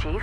Chief.